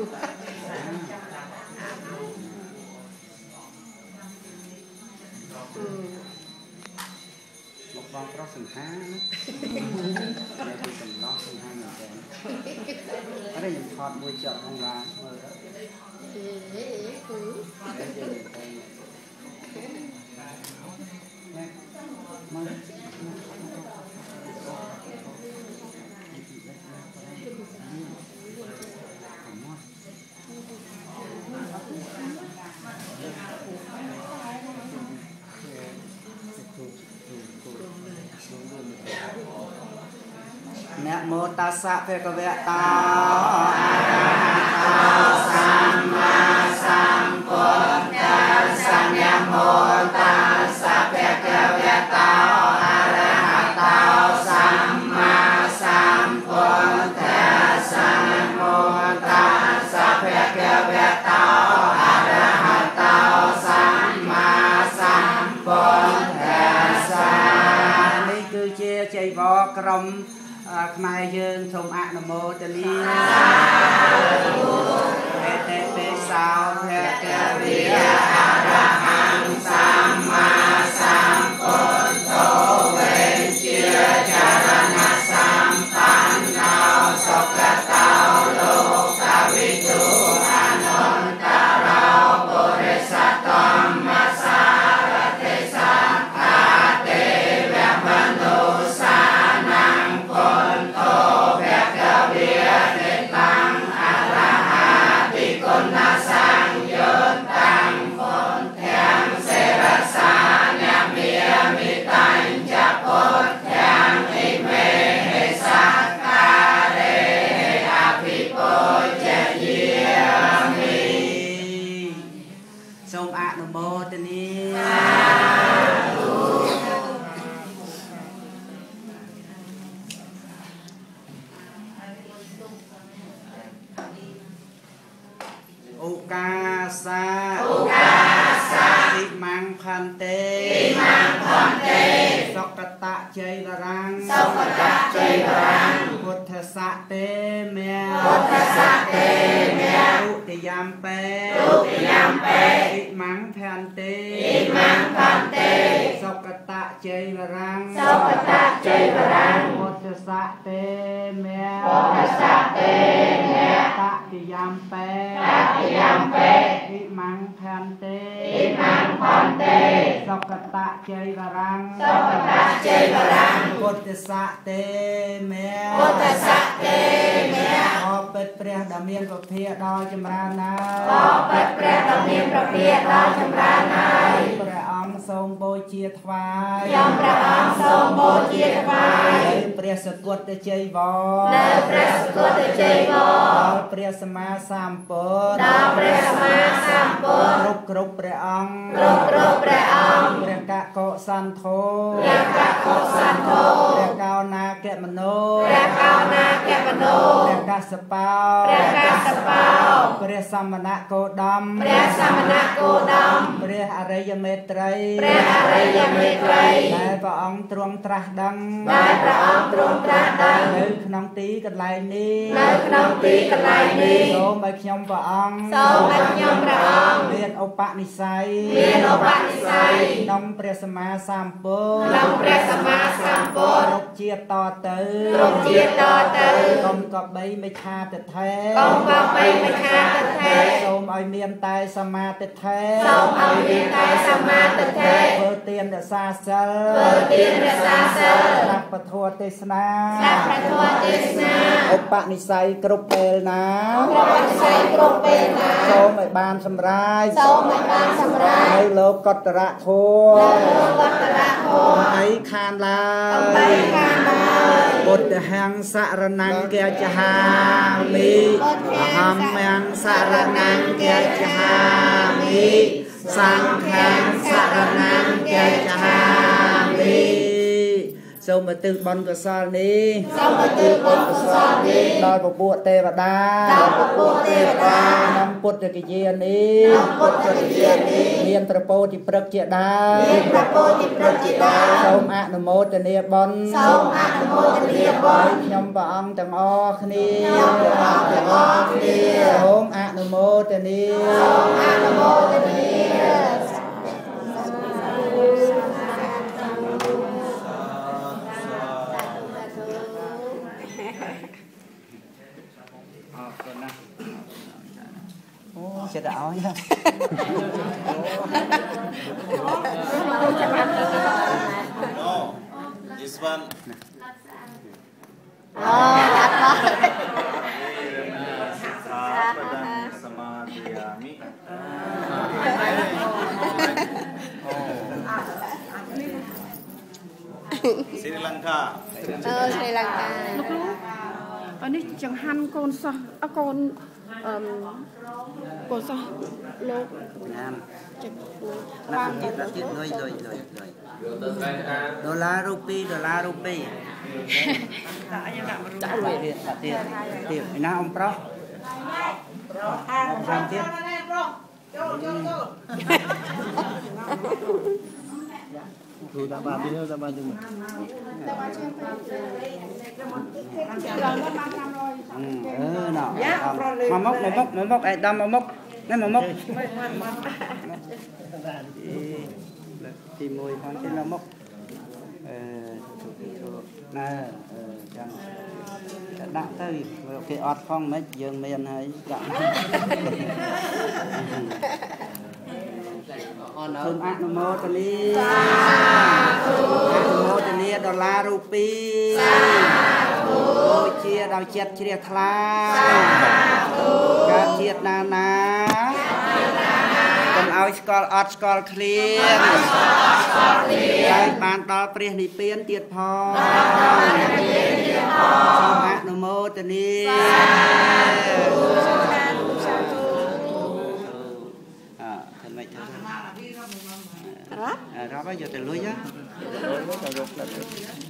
មកបងប្រុសសង្ហាណាតែពីសំឡោះសង្ហាមែនតើអរខ្ញុំថតមួយចប់ក្នុងឡានមើលទៅអេអេគូ នមោតាសៈភគវៈតោអរហតោសម្មាសម្ពុទ្ធសញ្ញមោតាសៈភគវៈតោអរហតោសម្មាសម្ពុទ្ធសញ្ញមោតាសៈភគវៈតោអរហតោសម្មាសម្ពុទ្ធសានេះគឺជាចៃវរក្រម នុ ឧកាសាឧកាសាទិមង្ខន្ទេទិមង្ខន្ទេសុគតៈជ័យវរាំងសុគតៈជ័យវរាំងពុទ្ធសៈទេមេពុទ្ធសៈទេមេទុតិយំបេទុតិយំបេទិមង្ខន្ទេទិមង្ខន្ទេសុគតៈជ័យវរាំងសុគតៈជ័យវរាំងពុទ្ធសៈទេមេពុទ្ធសៈទេ មង្ខន្ទេទិមង្ខន្ទេសុគតៈជ័យវរាំងសុគតៈជ័យវរាំងពុទ្ធសៈទេមេពុទ្ធសៈទេមេអបិទ្ធព្រះដ៏មានពភាដ៏ចម្រើនណាស់អបិទ្ធព្រះដ៏មានពភាដ៏ចម្រើនណាស់ព្រះ អង្គសូមបូជាថ្វាយខ្ញុំព្រះអង្គសូមបូជាថ្វាយនៅព្រះសគុតជ័យវរនៅព្រះសគុតជ័យវរដល់ព្រះសម្មាសម្ពុទ្ធដល់ព្រះសម្មាសម្ពុទ្ធគ្រប់គ្រប់ព្រះអង្គគ្រប់គ្រប់ព្រះអង្គព្រះកកុសន្ធោព្រះកកុសន្ធោព្រះកោ ណាកមនោព្រះកោណាកមនោព្រះកសបោព្រះកសបោព្រះសមណគោដមព្រះសមណគោដមព្រះអរិយមេត្រីព្រះអរិយមេត្រីដែលព្រះអង្គទ្រង់ត្រាស់ដឹងដែលព្រះអង្គទ្រង់ត្រាស់ដឹងនៅក្នុងទីកន្លែងនេះនៅក្នុងទីកន្លែងនេះសូមឲ្យខ្ញុំព្រះអង្គសូមឲ្យខ្ញុំព្រះអង្គមានឧបនិស្ស័យមានឧបនិស្ស័យក្នុងព្រះសម្មាសម្ពុទ្ធក្នុងព្រះសម្មាសម្ពុទ្ធគ្រប់ជាតិតទៅគ្រប់ជាតិតទៅកុំកបីមិឆាទិដ្ឋេកុំកបីមិឆាទិដ្ឋេសូមឲ្យមានតែសម្មាទិដ្ឋេសូមឲ្យមានតែសម្មាទិដ្ឋេធ្វើទានរក្សាសិលធ្វើទានរក្សាសិលស្ដាប់ពធទេសនាស្ដាប់ពធទេសនាឧបនិស្ស័យគ្រប់ពេលណាឧបនិស្ស័យគ្រប់ពេលណាសូមឲ្យបានសម្រេចសូមឲ្យបានសម្រេចនៅលោកកតរៈធម៌នៅលោកកតរៈធម៌ អីខានឡើយអីខានឡើយពុទ្ធហង្សរណង្គាចហាមិអហមយ៉ាងសរណង្គាចហាមិសង្ឃាសរណង្គាចហាមិ សូមឧទ្ទិសបុណ្យកុសលនេះសូមឧទ្ទិសបុណ្យកុសលនេះដល់ពពួកទេវតាដល់ពពួកទេវតាក្នុងពុទ្ធគយានេះក្នុងពុទ្ធគយានេះមានប្រពោតិព្រឹកជាដើមមានប្រពោតិព្រឹកជាដើមសូមអនុមោទនាបុណ្យសូមអនុមោទនាបុណ្យខ្ញុំព្រះអង្គទាំងអស់គ្នាខ្ញុំព្រះអង្គទាំងអស់គ្នាសូមអទនាអនុមោទនា អរគុណណាស់អូ ចិត្តតែឲ្យណា No, this one. អូអត់មក Sapadang samadhiyami. ស្រីលង្កាអឺស្រីល ង្កាអានេះចង្ហាន់កូនសិស្សអកូនអឺកូនសិស្សលោកញ៉ាំចិត្តណាស់ទៀតណាស់ទៀតលុយលុយលុយលុយដុល្លាររូពីដុល្លាររូពីដាក់លុយទៀតដាក់ទៀតទៀតឯណាអ៊ំប្រុសអ៊ំប្រុសទៀតគ្រូដាក់បាពីនោះដាក់បាជុំអឺណ៎មកមុខមកមុខមកមុខឯដំមកមុខ នេះមកមុខទីមួយផងចេញមកមុខអឺណែអឺចាំតែដាក់ទៅគេអត់ផងមិនយើងមានហើយដាក់អរសូមអនុមោទនីសាធុអនុមោទនីដុល្លាររូពីសាធុដូចជាដល់ចិត្តជ្រះថ្លាសាធុកើតជាតិណាណាកុំ ឲ្យស្គាល់អត់ស្គាល់ឃ្លៀងហើយបានដល់ព្រះនិព្វានទៀតផងសូមអនុមោទនីអើធ្វើម៉េចទៅរ៉ាអើរាប់ហើយយកទៅលុយហ៎ហើយ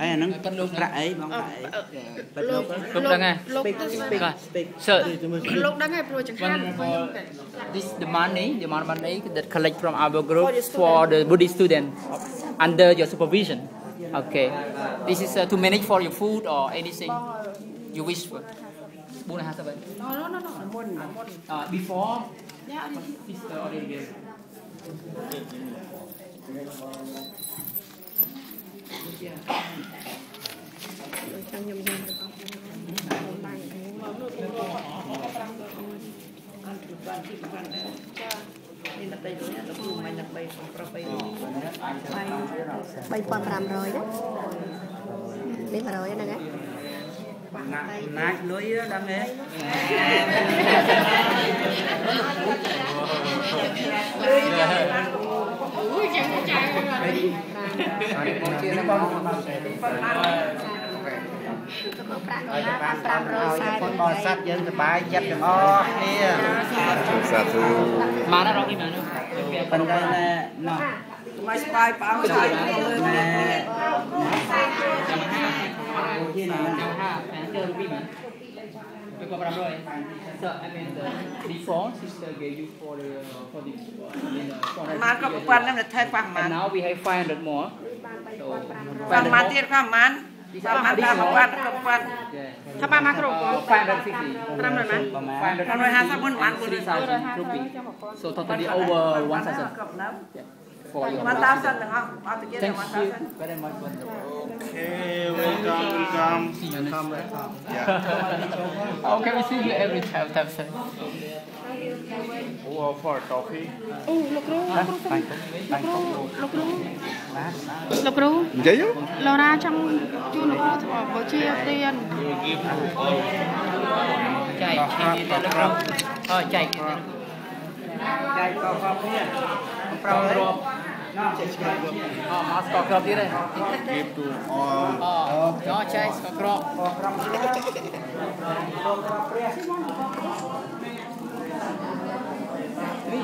អាហ្នឹងប្រាក់អីបងប្រាក់អីបាត់លោកលោកដឹងហើយលោក speak ទៅ speak speak Sir, លោកដឹងហើយព្រោះចង្ហាន់ one for this the money, the amount of money that collect from our group for the Buddhist student under your supervision. Okay, this is uh, to manage for your food or anything you wish for. Buddha has a way. no no no no Uh, before yeah this uh, already gave. ដូ ចចាំខ្ញុំញ៉ាំទៅអស់ខ្ញុំបាញ់មកនោះទៅរក3500ណានេះ100ហ្នឹងហ៎ណាណាច់លុយដឹង ទេបងជាបងប្រាក់ដុល្លារឲ្យ540ពុទ្ធបរិស័ទយើងសប្បាយចិត្តទាំងអស់គ្នាសាធុ Mana Rocky mana? ប៉ុន្តែណែណោះមកស្បាយផ្អើស្បាយលើណែ Yang ha, yang ke rupi mana? Cukup berapa roy? So I mean the before sister gave you for the for the I mean uh, មកក៏ប្រព័ន្ធនឹងថែប៉ះម៉ា And ន now we have 500 more. So ប៉ះម៉ានទៀតក៏ម៉ានប៉ះម៉ានតាមប្រព័ន្ធប្រព័ន្ធ yeah. ថាបានមកគ្រប់ Uh, 550. 500ម៉ានប្រហែល550 550ម៉ាន3,000 rupees. So totally over 1,000គ្រប់នៅ for your មកតាសិនទាំងអស់អត់ទៅទៀតមក Thank តា you សិន very much for the ហេ welcome welcome How can we see you every time? time sir? who offer coffee អូលោកគ្រូបាញ់បាញ់បាញ់លោកគ្រូបាទលោកគ្រូអញ្ចឹងឡូរ៉ាចង់ជូនលោកគ្រូធ្វើបូជាទាន you give to all Chạy, chạy, chạy, Ờ, chạy. ចែក ได้ก็ก็เพื่อนของเราเลยน้องเช็คกันอ๋อมาสกอกรอบดีเลย give to all อ๋อน้องใช้สกอกรอบกรอบดีเลยกรอบเปรี้ยนี่